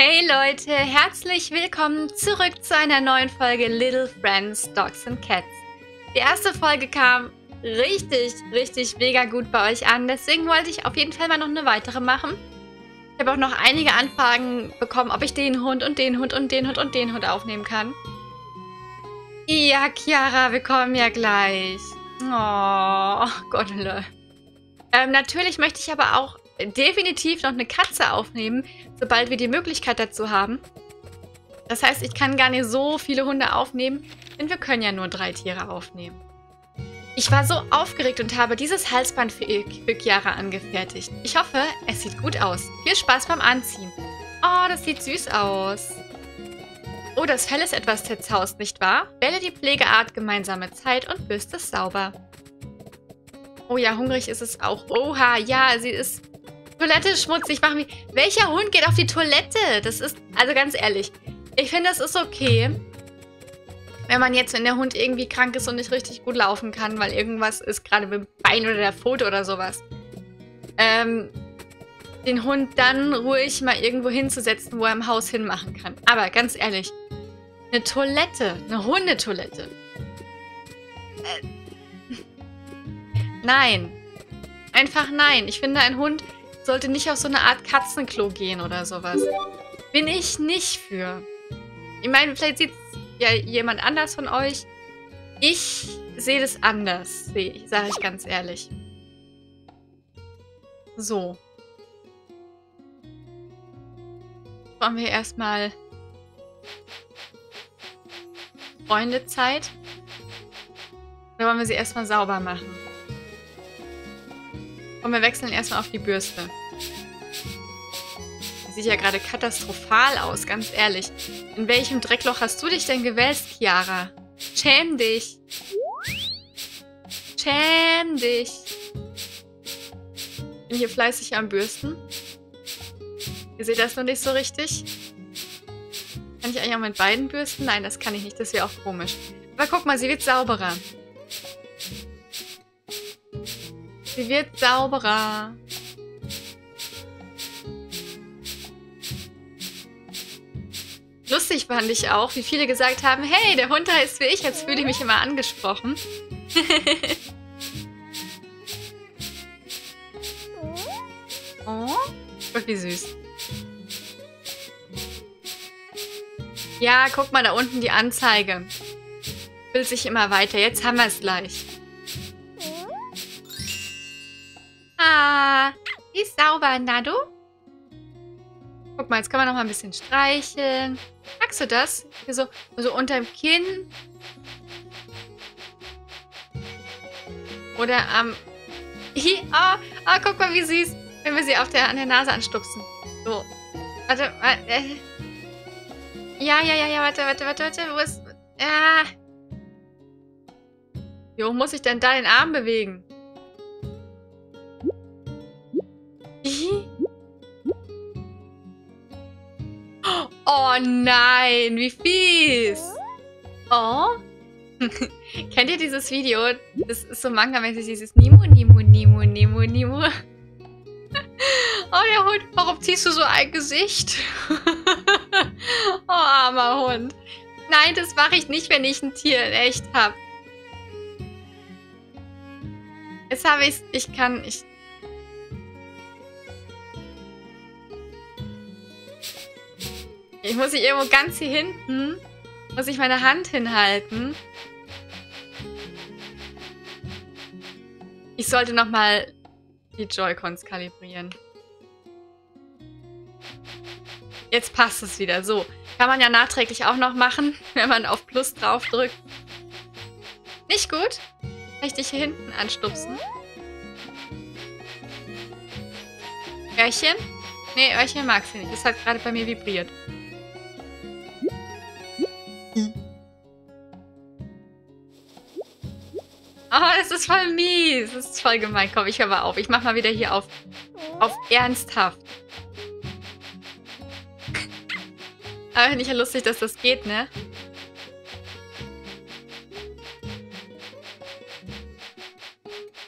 Hey Leute, herzlich willkommen zurück zu einer neuen Folge Little Friends, Dogs and Cats. Die erste Folge kam richtig, richtig mega gut bei euch an, deswegen wollte ich auf jeden Fall mal noch eine weitere machen. Ich habe auch noch einige Anfragen bekommen, ob ich den Hund und den Hund und den Hund und den Hund aufnehmen kann. Ja, Chiara, wir kommen ja gleich. Oh, Gott. Ähm, natürlich möchte ich aber auch definitiv noch eine Katze aufnehmen, sobald wir die Möglichkeit dazu haben. Das heißt, ich kann gar nicht so viele Hunde aufnehmen, denn wir können ja nur drei Tiere aufnehmen. Ich war so aufgeregt und habe dieses Halsband für, für angefertigt. Ich hoffe, es sieht gut aus. Viel Spaß beim Anziehen. Oh, das sieht süß aus. Oh, das Fell ist etwas zerzaust, nicht wahr? Wähle die Pflegeart gemeinsame Zeit und bürste es sauber. Oh ja, hungrig ist es auch. Oha, ja, sie ist Toilette schmutzig machen. Welcher Hund geht auf die Toilette? Das ist, also ganz ehrlich, ich finde, das ist okay. Wenn man jetzt, wenn der Hund irgendwie krank ist und nicht richtig gut laufen kann, weil irgendwas ist, gerade mit dem Bein oder der Pfote oder sowas. Ähm, den Hund dann ruhig mal irgendwo hinzusetzen, wo er im Haus hinmachen kann. Aber ganz ehrlich, eine Toilette, eine Hundetoilette. Äh, nein. Einfach nein. Ich finde, ein Hund sollte nicht auf so eine Art Katzenklo gehen oder sowas. Bin ich nicht für. Ich meine, vielleicht sieht es ja jemand anders von euch. Ich sehe das anders, sage ich ganz ehrlich. So. Wollen wir erstmal Freundezeit? Oder wollen wir sie erstmal sauber machen? Und wir wechseln erstmal auf die Bürste. Die sieht ja gerade katastrophal aus, ganz ehrlich. In welchem Dreckloch hast du dich denn gewälzt, Chiara? Schäm dich. Schäm dich. Ich bin hier fleißig am Bürsten. Ihr seht das noch nicht so richtig. Kann ich eigentlich auch mit beiden bürsten? Nein, das kann ich nicht. Das wäre auch komisch. Aber guck mal, sie wird sauberer. Sie wird sauberer. Lustig fand ich auch, wie viele gesagt haben, hey, der Hund heißt wie ich, jetzt fühle ich mich immer angesprochen. oh, wie süß. Ja, guck mal da unten die Anzeige. Will sich immer weiter. Jetzt haben wir es gleich. Ah, die ist sauber, Nado. Guck mal, jetzt kann man noch mal ein bisschen streicheln. Magst du das? Hier so, so unter dem Kinn. Oder am... Ähm, oh, oh, guck mal, wie süß. Wenn wir sie auf der, an der Nase anstupsen. So. Warte, warte. Äh. Ja, ja, ja, ja, warte, warte, warte, warte. Wo ist... Ja. Wie hoch muss ich denn da den Arm bewegen? Oh nein, wie fies. Oh. Kennt ihr dieses Video? Das ist so manga-mäßig, dieses Nimu, Nimu, Nimu, Nimu, Nimu. Oh, der Hund, warum ziehst du so ein Gesicht? oh, armer Hund. Nein, das mache ich nicht, wenn ich ein Tier in echt habe. Jetzt habe ich Ich kann... Ich, Ich muss sie irgendwo ganz hier hinten, muss ich meine Hand hinhalten. Ich sollte nochmal die Joy-Cons kalibrieren. Jetzt passt es wieder. So, kann man ja nachträglich auch noch machen, wenn man auf Plus drauf drückt. Nicht gut? Kann ich dich hier hinten anstupsen? Öhrchen? Nee, Öhrchen mag sie nicht. Das hat gerade bei mir vibriert. Oh, das ist voll mies. Das ist voll gemein. Komm, ich höre mal auf. Ich mach mal wieder hier auf, auf ernsthaft. Aber ich ja lustig, dass das geht, ne?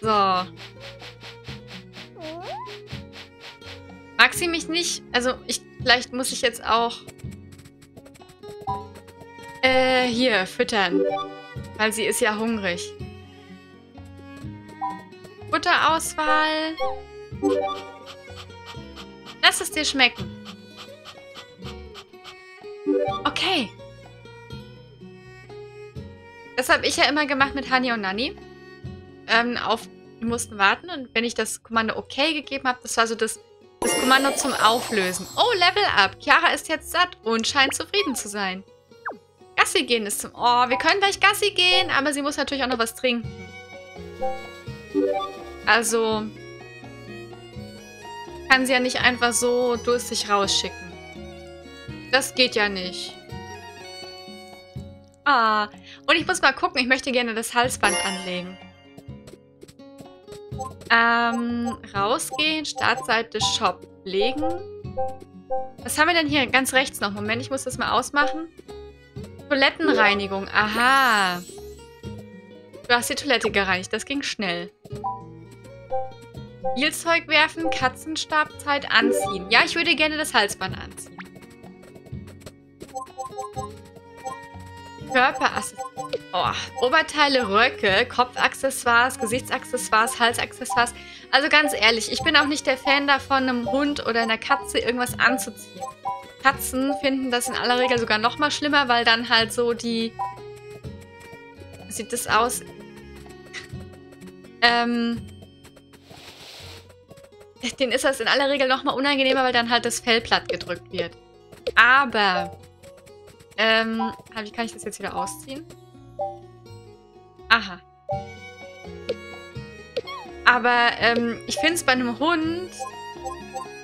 So. Mag sie mich nicht? Also, ich Vielleicht muss ich jetzt auch äh, hier füttern. Weil sie ist ja hungrig. Futterauswahl. Lass es dir schmecken. Okay. Das habe ich ja immer gemacht mit Hani und Nani. Ähm, auf, wir mussten warten und wenn ich das Kommando OK gegeben habe, das war so das, das Kommando zum Auflösen. Oh, Level Up. Chiara ist jetzt satt und scheint zufrieden zu sein. Gassi gehen ist zum... Oh, wir können gleich Gassi gehen, aber sie muss natürlich auch noch was trinken. Also... Kann sie ja nicht einfach so durstig rausschicken. Das geht ja nicht. Ah, und ich muss mal gucken, ich möchte gerne das Halsband anlegen. Ähm, rausgehen, Startseite Shop legen. Was haben wir denn hier ganz rechts noch? Moment, ich muss das mal ausmachen. Toilettenreinigung, aha. Du hast die Toilette gereinigt, das ging schnell. Spielzeug werfen, Katzenstabzeit anziehen. Ja, ich würde gerne das Halsband anziehen. Körperaccessoires. Oh, Oberteile, Röcke, Kopfaccessoires, Gesichtsaccessoires, Halsaccessoires. Also ganz ehrlich, ich bin auch nicht der Fan davon, einem Hund oder einer Katze irgendwas anzuziehen. Katzen finden das in aller Regel sogar noch mal schlimmer, weil dann halt so die... Sieht das aus? ähm... Den ist das in aller Regel noch mal unangenehmer, weil dann halt das Fell platt gedrückt wird. Aber ähm, wie kann ich das jetzt wieder ausziehen? Aha. Aber ähm, ich finde es bei einem Hund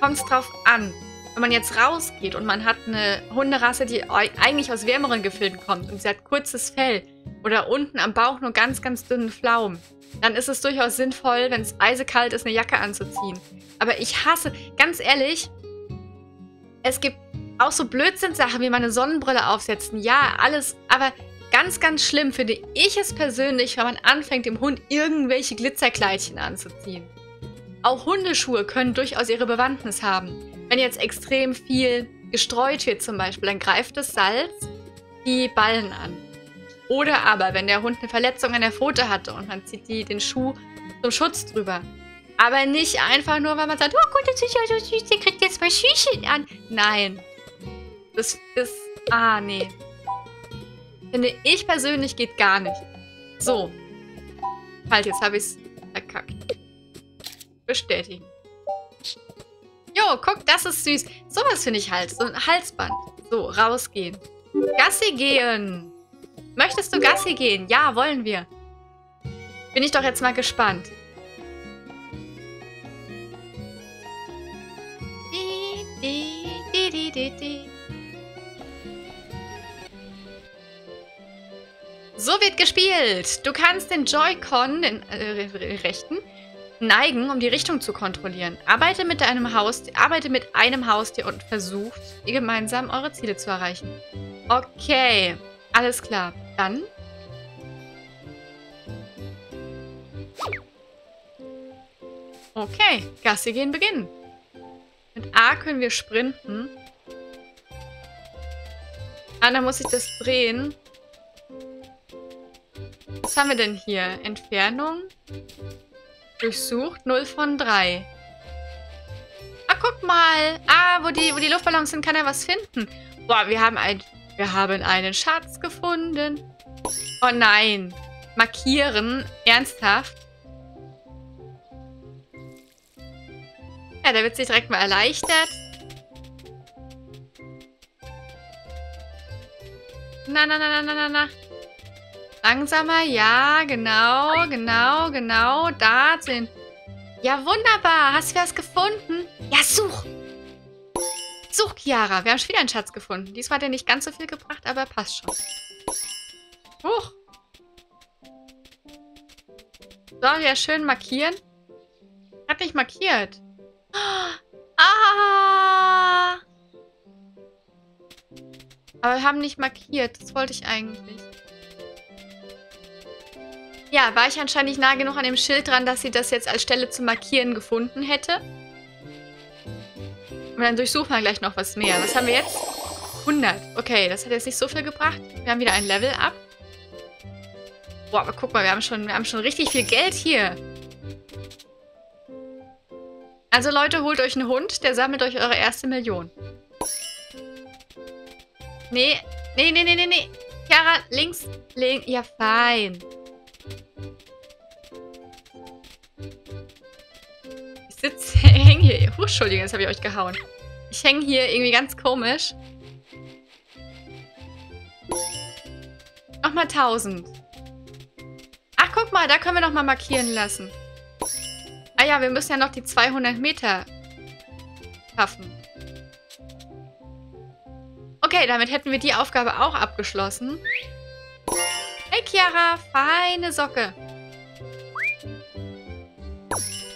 kommt es drauf an. Wenn man jetzt rausgeht und man hat eine Hunderasse, die eigentlich aus wärmeren Gefilden kommt und sie hat kurzes Fell oder unten am Bauch nur ganz, ganz dünnen Pflaumen, dann ist es durchaus sinnvoll, wenn es eisekalt ist, eine Jacke anzuziehen. Aber ich hasse, ganz ehrlich, es gibt auch so Blödsinnsachen wie meine Sonnenbrille aufsetzen. Ja, alles. Aber ganz, ganz schlimm finde ich es persönlich, wenn man anfängt, dem Hund irgendwelche Glitzerkleidchen anzuziehen. Auch Hundeschuhe können durchaus ihre Bewandtnis haben. Wenn jetzt extrem viel gestreut wird zum Beispiel, dann greift das Salz die Ballen an. Oder aber, wenn der Hund eine Verletzung an der Pfote hatte und man zieht die, den Schuh zum Schutz drüber. Aber nicht einfach nur, weil man sagt, oh gut, das ist ja so süß, der kriegt jetzt mal Schüchen an. Nein, das ist... Ah, nee. Finde ich persönlich geht gar nicht. So. Halt, jetzt habe ich es verkackt. Bestätigen. Jo, guck, das ist süß. Sowas finde ich halt. So ein Halsband. So, rausgehen. Gassi gehen. Möchtest du Gassi gehen? Ja, wollen wir. Bin ich doch jetzt mal gespannt. So wird gespielt. Du kannst den Joy-Con, den äh, rechten, neigen, um die Richtung zu kontrollieren. Arbeite mit einem Haustier, arbeite mit einem Haustier und versucht, ihr gemeinsam eure Ziele zu erreichen. Okay, alles klar. Dann Okay, Gassi gehen beginnen. Mit A können wir sprinten. Ah, dann muss ich das drehen. Was haben wir denn hier? Entfernung. Durchsucht. 0 von 3. Ah, guck mal. Ah, wo die, wo die Luftballons sind, kann er was finden. Boah, wir haben, ein, wir haben einen Schatz gefunden. Oh nein. Markieren. Ernsthaft. Ja, da wird sich direkt mal erleichtert. Na, na, na, na, na, na, na. Langsamer, ja, genau, genau, genau. Da sind... Ja, wunderbar. Hast du was gefunden? Ja, such. Such, Chiara. Wir haben schon wieder einen Schatz gefunden. Diesmal hat er nicht ganz so viel gebracht, aber passt schon. Huch. So, ja, schön markieren. Hat nicht markiert. Ah! Aber wir haben nicht markiert. Das wollte ich eigentlich. Ja, war ich anscheinend nicht nah genug an dem Schild dran, dass sie das jetzt als Stelle zu markieren gefunden hätte. Und dann durchsuchen wir gleich noch was mehr. Was haben wir jetzt? 100. Okay, das hat jetzt nicht so viel gebracht. Wir haben wieder ein Level up. Boah, aber guck mal, wir haben schon, wir haben schon richtig viel Geld hier. Also Leute, holt euch einen Hund, der sammelt euch eure erste Million. Nee, nee, nee, nee, nee, nee. Chiara, links, links. Ja, fein. Oh, Entschuldigung, jetzt habe ich euch gehauen. Ich hänge hier irgendwie ganz komisch. Nochmal 1000. Ach, guck mal, da können wir nochmal markieren lassen. Ah ja, wir müssen ja noch die 200 Meter schaffen. Okay, damit hätten wir die Aufgabe auch abgeschlossen. Hey, Chiara, feine Socke.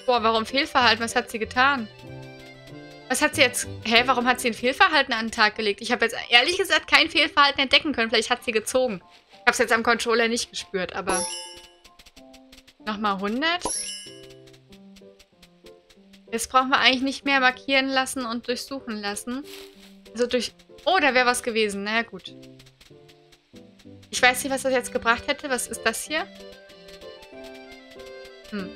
Boah, warum Fehlverhalten? Was hat sie getan? Was hat sie jetzt... Hä, warum hat sie ein Fehlverhalten an den Tag gelegt? Ich habe jetzt ehrlich gesagt kein Fehlverhalten entdecken können. Vielleicht hat sie gezogen. Ich habe es jetzt am Controller nicht gespürt, aber... Nochmal 100. Jetzt brauchen wir eigentlich nicht mehr markieren lassen und durchsuchen lassen. Also durch... Oh, da wäre was gewesen. Na naja, gut. Ich weiß nicht, was das jetzt gebracht hätte. Was ist das hier? Hm.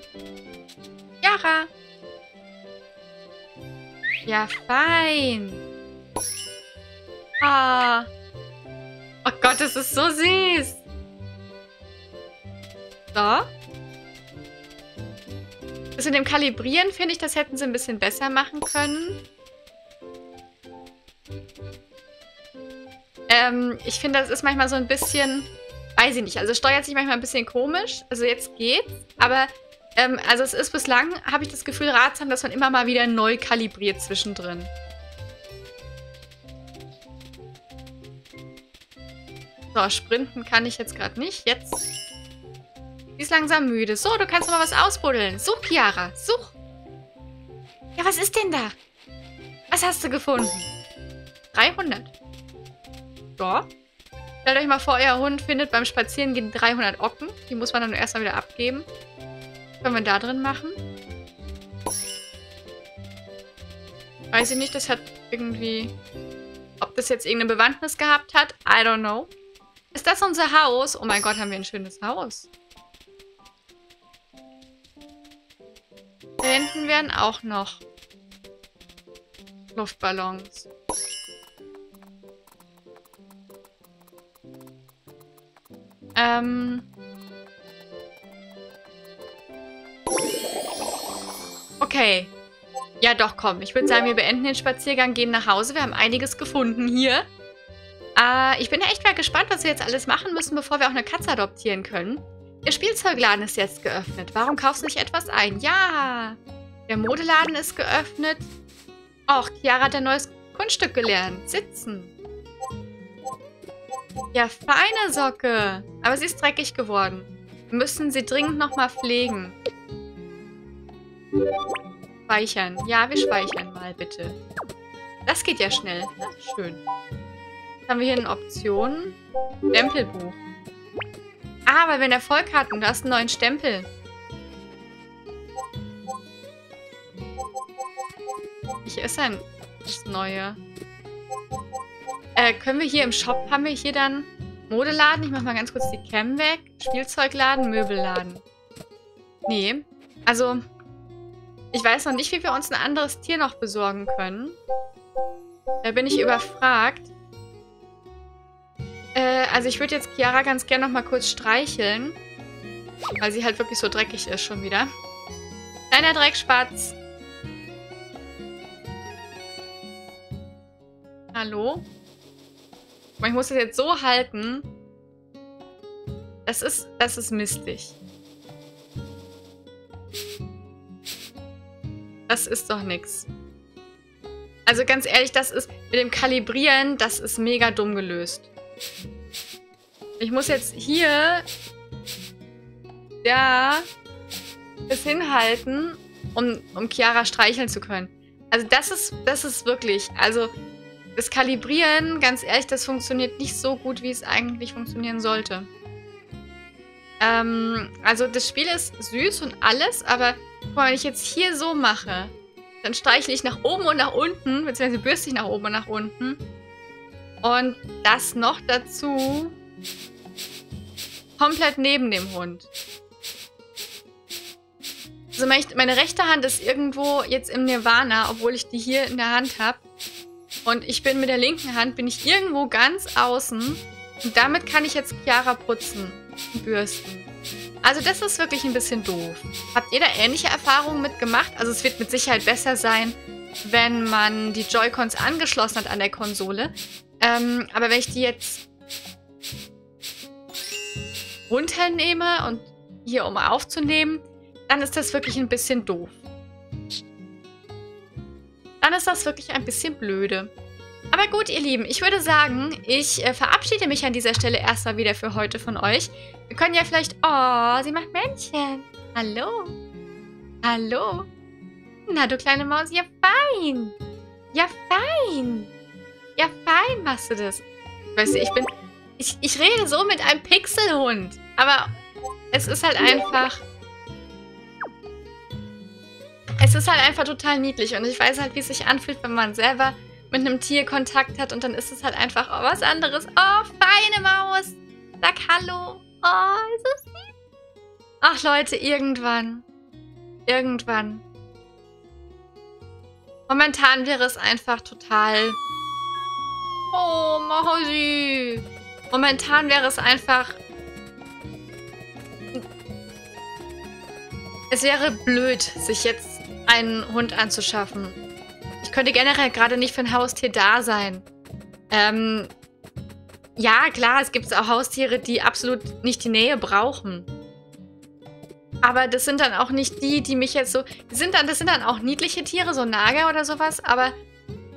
Yara. Ja, fein. Ah. Oh Gott, das ist so süß. So. Das mit dem Kalibrieren finde ich, das hätten sie ein bisschen besser machen können. Ähm, ich finde, das ist manchmal so ein bisschen... Weiß ich nicht. Also steuert sich manchmal ein bisschen komisch. Also jetzt geht's. Aber, ähm, also es ist bislang, habe ich das Gefühl, ratsam, dass man immer mal wieder neu kalibriert zwischendrin. So, sprinten kann ich jetzt gerade nicht. Jetzt Sie ist langsam müde. So, du kannst mal was ausbuddeln. Such, Chiara. Such. Ja, was ist denn da? Was hast du gefunden? 300. So. Stellt euch mal vor, euer Hund findet beim Spazierengehen 300 Ocken. Die muss man dann erstmal wieder abgeben. Können wir da drin machen? Weiß ich nicht, das hat irgendwie... Ob das jetzt irgendeine Bewandtnis gehabt hat? I don't know. Ist das unser Haus? Oh mein Gott, haben wir ein schönes Haus. Da hinten werden auch noch Luftballons. Ähm. Okay. Ja, doch, komm. Ich würde sagen, wir beenden den Spaziergang, gehen nach Hause. Wir haben einiges gefunden hier. Äh, ich bin ja echt mal gespannt, was wir jetzt alles machen müssen, bevor wir auch eine Katze adoptieren können. Ihr Spielzeugladen ist jetzt geöffnet. Warum kaufst du nicht etwas ein? Ja! Der Modeladen ist geöffnet. Och, Chiara hat ein neues Kunststück gelernt. Sitzen. Ja, feine Socke. Aber sie ist dreckig geworden. Wir müssen sie dringend nochmal pflegen. Speichern. Ja, wir speichern mal, bitte. Das geht ja schnell. schön. Jetzt haben wir hier eine Option. Stempelbuch. Ah, weil wir einen Erfolg hatten. Du hast einen neuen Stempel. Hier ist ein das Neue. Äh, können wir hier im Shop, haben wir hier dann Modeladen? Ich mach mal ganz kurz die Cam weg. Spielzeugladen, Möbelladen. Nee. Also, ich weiß noch nicht, wie wir uns ein anderes Tier noch besorgen können. Da bin ich überfragt. Äh, also ich würde jetzt Chiara ganz gerne noch mal kurz streicheln. Weil sie halt wirklich so dreckig ist schon wieder. Kleiner Dreckspatz. Hallo? Ich muss das jetzt so halten. Das ist, das ist mistig. Das ist doch nix. Also ganz ehrlich, das ist mit dem Kalibrieren, das ist mega dumm gelöst. Ich muss jetzt hier ja das hinhalten, um, um Chiara streicheln zu können. Also das ist, das ist wirklich, also das Kalibrieren, ganz ehrlich, das funktioniert nicht so gut, wie es eigentlich funktionieren sollte. Ähm, also das Spiel ist süß und alles, aber guck wenn ich jetzt hier so mache, Dann streichle ich nach oben und nach unten, beziehungsweise bürste ich nach oben und nach unten. Und das noch dazu komplett neben dem Hund. Also meine rechte Hand ist irgendwo jetzt im Nirvana, obwohl ich die hier in der Hand habe. Und ich bin mit der linken Hand, bin ich irgendwo ganz außen. Und damit kann ich jetzt Chiara putzen und bürsten. Also das ist wirklich ein bisschen doof. Habt ihr da ähnliche Erfahrungen mitgemacht? Also es wird mit Sicherheit besser sein, wenn man die Joy-Cons angeschlossen hat an der Konsole. Ähm, aber wenn ich die jetzt runternehme und hier um aufzunehmen, dann ist das wirklich ein bisschen doof. Dann ist das wirklich ein bisschen blöde. Aber gut, ihr Lieben, ich würde sagen, ich äh, verabschiede mich an dieser Stelle erstmal wieder für heute von euch. Wir können ja vielleicht... Oh, sie macht Männchen. Hallo. Hallo. Na, du kleine Maus, ja fein. Ja fein. Ja fein machst du das. Weißt du, ich bin... Ich, ich rede so mit einem Pixelhund. Aber es ist halt einfach... Es ist halt einfach total niedlich und ich weiß halt, wie es sich anfühlt, wenn man selber mit einem Tier Kontakt hat und dann ist es halt einfach oh, was anderes. Oh, feine Maus. Sag Hallo. Oh, so süß. Ach Leute, irgendwann. Irgendwann. Momentan wäre es einfach total... Oh, Mausi. Momentan wäre es einfach... Es wäre blöd, sich jetzt einen Hund anzuschaffen. Könnte generell gerade nicht für ein Haustier da sein. Ähm, ja, klar, es gibt auch Haustiere, die absolut nicht die Nähe brauchen. Aber das sind dann auch nicht die, die mich jetzt so... Sind dann, das sind dann auch niedliche Tiere, so Nager oder sowas. Aber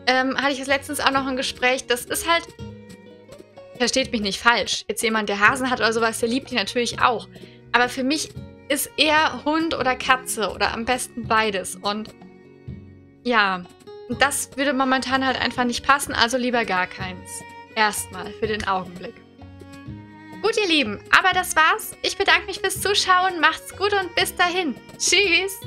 ähm, hatte ich jetzt letztens auch noch ein Gespräch. Das ist halt... Versteht mich nicht falsch. Jetzt jemand, der Hasen hat oder sowas, der liebt die natürlich auch. Aber für mich ist eher Hund oder Katze oder am besten beides. Und ja, das würde momentan halt einfach nicht passen, also lieber gar keins. Erstmal für den Augenblick. Gut, ihr Lieben, aber das war's. Ich bedanke mich fürs Zuschauen, macht's gut und bis dahin. Tschüss!